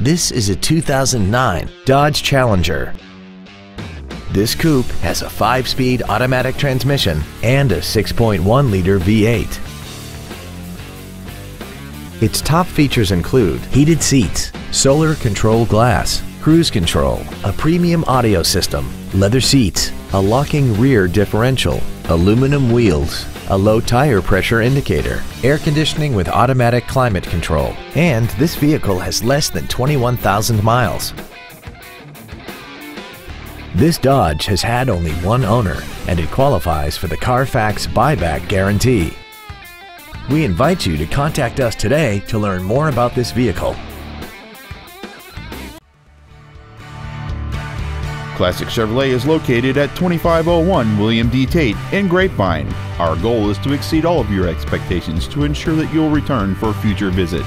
This is a 2009 Dodge Challenger. This coupe has a 5-speed automatic transmission and a 6.1-liter V8. Its top features include heated seats, solar control glass, cruise control, a premium audio system, leather seats, a locking rear differential, aluminum wheels, a low tire pressure indicator, air conditioning with automatic climate control, and this vehicle has less than 21,000 miles. This Dodge has had only one owner and it qualifies for the Carfax buyback guarantee. We invite you to contact us today to learn more about this vehicle. Classic Chevrolet is located at 2501 William D. Tate in Grapevine. Our goal is to exceed all of your expectations to ensure that you'll return for future visits.